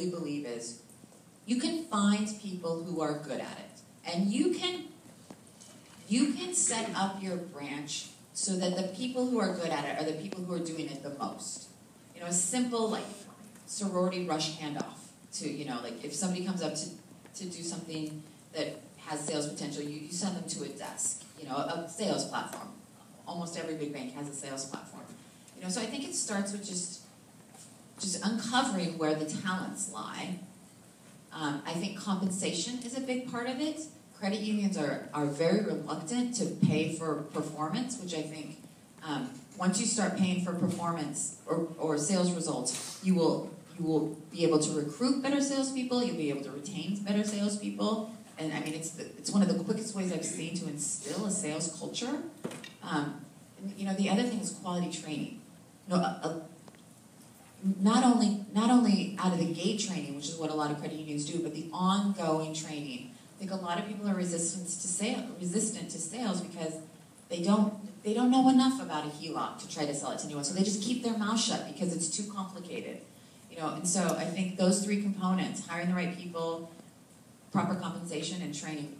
really believe is you can find people who are good at it. And you can you can set up your branch so that the people who are good at it are the people who are doing it the most. You know, a simple like sorority rush handoff to, you know, like if somebody comes up to, to do something that has sales potential, you, you send them to a desk, you know, a, a sales platform. Almost every big bank has a sales platform. You know, so I think it starts with just just uncovering where the talents lie. Um, I think compensation is a big part of it. Credit unions are, are very reluctant to pay for performance, which I think um, once you start paying for performance or, or sales results, you will you will be able to recruit better salespeople. You'll be able to retain better salespeople. And I mean, it's the, it's one of the quickest ways I've seen to instill a sales culture. Um, and, you know, the other thing is quality training. You know, a, a, not only not only out of the gate training, which is what a lot of credit unions do, but the ongoing training. I think a lot of people are resistant to resistant to sales because they don't they don't know enough about a HELOC to try to sell it to anyone. So they just keep their mouth shut because it's too complicated. You know, and so I think those three components, hiring the right people, proper compensation and training